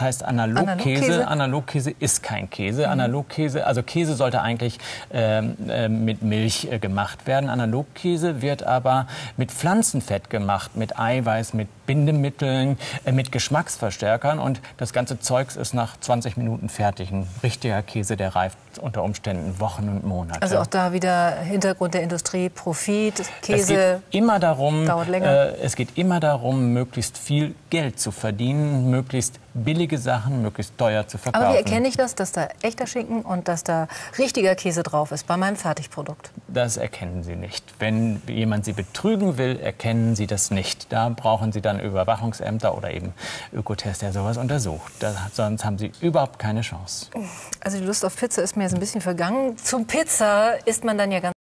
heißt Analogkäse. Analogkäse ist kein Käse. Mhm. Analogkäse, also Käse sollte eigentlich ähm, äh, mit Milch äh, gemacht werden. Analogkäse wird aber mit Pflanzenfett gemacht, mit Eiweiß, mit Bindemitteln, äh, mit Geschmacksverstärkern und das ganze Zeugs ist nach 20 Minuten fertig. Ein richtiger Käse, der reift unter Umständen Wochen und Monate. Also auch da wieder Hintergrund der Industrie, Profit, Käse. Es geht immer darum, dauert länger. Äh, es geht immer darum, möglichst viel Geld zu verdienen, möglichst billige Sachen möglichst teuer zu verkaufen. Aber wie erkenne ich das, dass da echter Schinken und dass da richtiger Käse drauf ist bei meinem Fertigprodukt? Das erkennen Sie nicht. Wenn jemand Sie betrügen will, erkennen Sie das nicht. Da brauchen Sie dann Überwachungsämter oder eben Ökotest, der sowas untersucht. Da, sonst haben Sie überhaupt keine Chance. Also die Lust auf Pizza ist mir jetzt ein bisschen vergangen. Zum Pizza isst man dann ja ganz